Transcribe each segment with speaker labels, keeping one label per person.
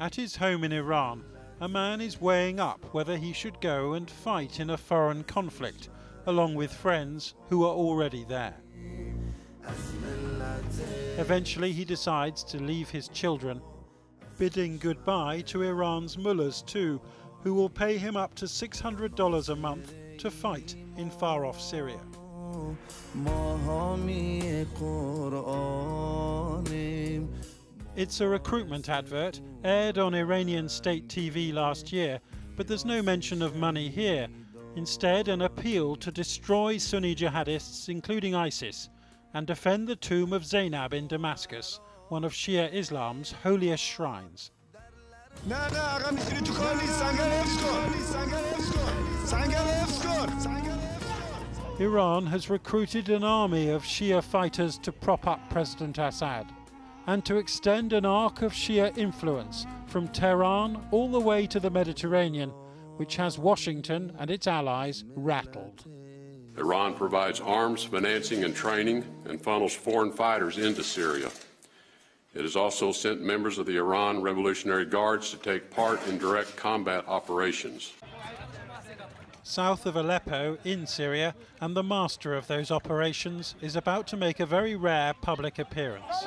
Speaker 1: At his home in Iran, a man is weighing up whether he should go and fight in a foreign conflict, along with friends who are already there. Eventually, he decides to leave his children, bidding goodbye to Iran's mullahs too, who will pay him up to $600 a month to fight in far off Syria. It's a recruitment advert aired on Iranian state TV last year, but there's no mention of money here. Instead, an appeal to destroy Sunni jihadists, including ISIS, and defend the tomb of Zainab in Damascus, one of Shia Islam's holiest shrines. Iran has recruited an army of Shia fighters to prop up President Assad and to extend an arc of Shia influence from Tehran all the way to the Mediterranean, which has Washington and its allies rattled.
Speaker 2: Iran provides arms, financing, and training and funnels foreign fighters into Syria. It has also sent members of the Iran Revolutionary Guards to take part in direct combat operations
Speaker 1: South of Aleppo in Syria, and the master of those operations is about to make a very rare public appearance.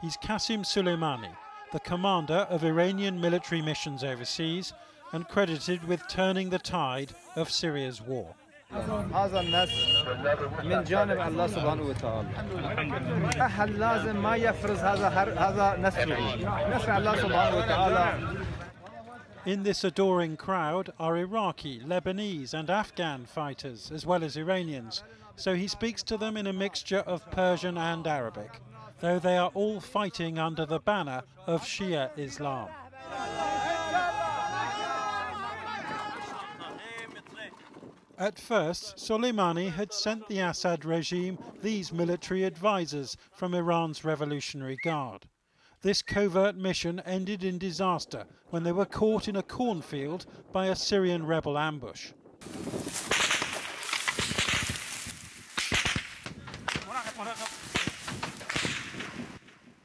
Speaker 1: He's Qasim Soleimani, the commander of Iranian military missions overseas and credited with turning the tide of Syria's war.
Speaker 3: هذا النصر من جانب الله سبحانه وتعالى أحد لازم ما يفرز هذا هذا نصر نصر الله سبحانه وتعالى
Speaker 1: In this adoring crowd are Iraqi, Lebanese and Afghan fighters, as well as Iranians, so he speaks to them in a mixture of Persian and Arabic though they are all fighting under the banner of Shia Islam. At first, Soleimani had sent the Assad regime these military advisors from Iran's Revolutionary Guard. This covert mission ended in disaster when they were caught in a cornfield by a Syrian rebel ambush.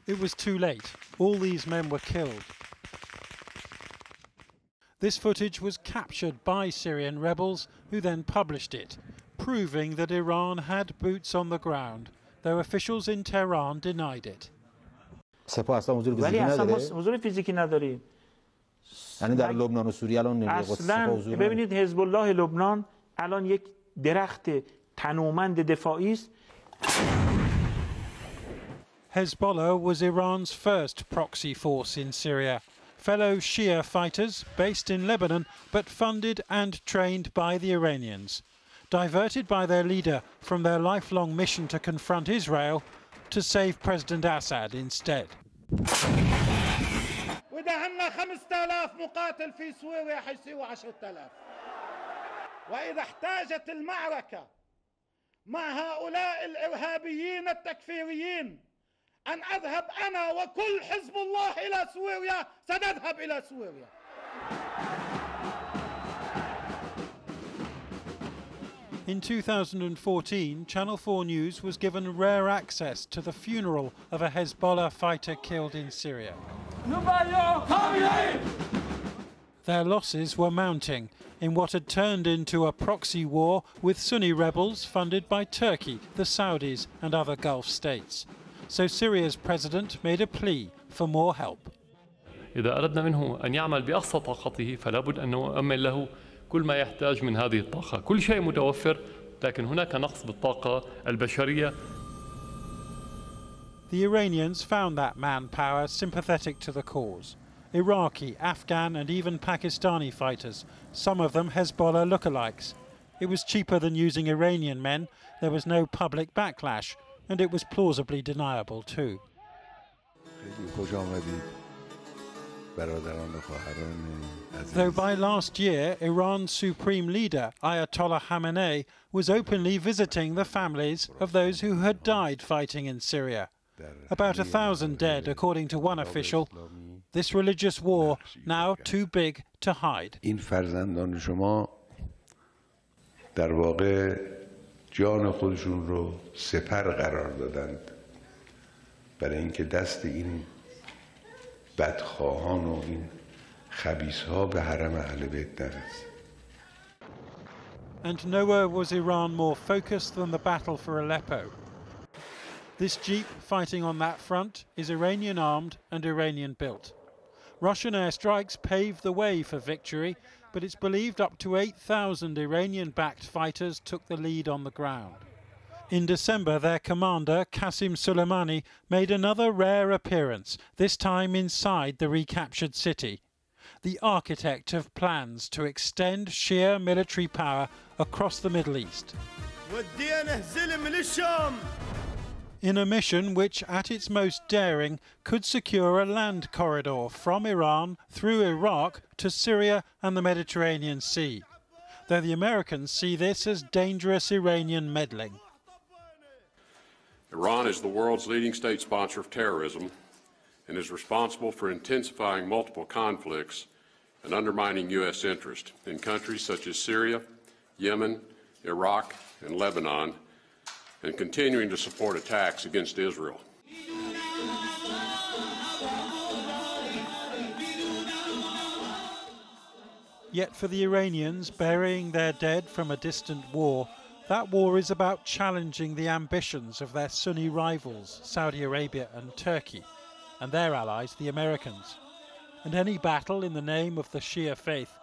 Speaker 1: It was too late. All these men were killed. This footage was captured by Syrian rebels who then published it, proving that Iran had boots on the ground, though officials in Tehran denied it.
Speaker 4: ولی اصلا حضور فیزیکی نداریم
Speaker 5: یعنی در لبنان و سوریه الان
Speaker 4: اصلا ببینید حزب الله لبنان الان یک درخت تنومند دفاعی است
Speaker 1: Hezbollah was Iran's first proxy force in Syria. Fellow Shia fighters based in Lebanon but funded and trained by the Iranians. Diverted by their leader from their lifelong mission to confront Israel to save President Assad instead. وإذا احتاجت المعركة مع هؤلاء الإرهابيين التكفيريين أن أذهب أنا وكل حزب الله إلى سوريا سنذهب إلى سوريا. In 2014, Channel 4 News was given rare access to the funeral of a Hezbollah fighter killed in Syria. Their losses were mounting in what had turned into a proxy war with Sunni rebels funded by Turkey, the Saudis, and other Gulf states. So Syria's president made a plea for more help.
Speaker 6: إذا أردنا منه أن يعمل بأقصى طاقته فلا بد أن نؤمن له كل ما يحتاج من هذه الطاقة كل شيء متوفر لكن هناك نقص بالطاقة البشرية
Speaker 1: The Iranians found that manpower sympathetic to the cause. Iraqi, Afghan and even Pakistani fighters, some of them Hezbollah lookalikes. It was cheaper than using Iranian men, there was no public backlash, and it was plausibly deniable too. Though by last year, Iran's supreme leader, Ayatollah Khamenei, was openly visiting the families of those who had died fighting in Syria. About a thousand dead, according to one official. This religious war now too big to hide.
Speaker 7: در واقع جان خودشون رو سپر قرار دادند برای اینکه دست این بدخواهان و این خبیس ها به حرم اهل بیت نرسه
Speaker 1: And nowhere was Iran more focused than the battle for Aleppo. This jeep fighting on that front is Iranian armed and Iranian built. Russian airstrikes paved the way for victory, but it's believed up to 8,000 Iranian backed fighters took the lead on the ground. In December, their commander, Qasim Soleimani, made another rare appearance, this time inside the recaptured city. The architect of plans to extend Shia military power across the Middle East. In a mission which, at its most daring, could secure a land corridor from Iran through Iraq to Syria and the Mediterranean Sea. Though the Americans see this as dangerous Iranian meddling.
Speaker 2: Iran is the world's leading state sponsor of terrorism and is responsible for intensifying multiple conflicts and undermining U.S. interest in countries such as Syria, Yemen, Iraq, and Lebanon, and continuing to support attacks against Israel.
Speaker 1: Yet for the Iranians, burying their dead from a distant war, that war is about challenging the ambitions of their Sunni rivals, Saudi Arabia and Turkey, and their allies, the Americans. And any battle in the name of the Shia faith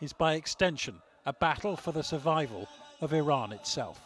Speaker 1: is by extension a battle for the survival of Iran itself.